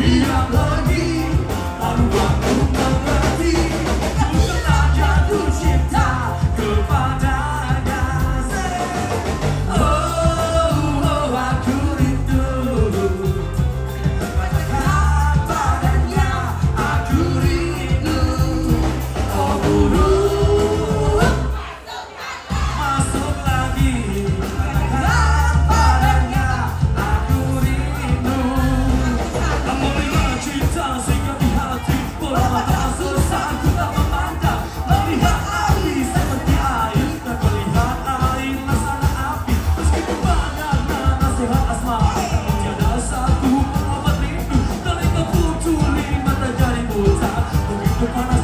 E a Come on.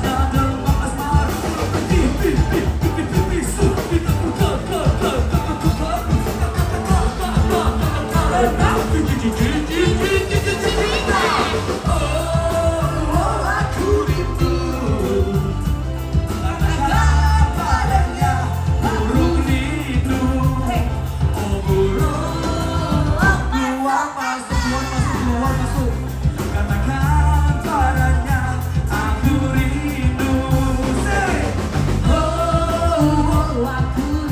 love.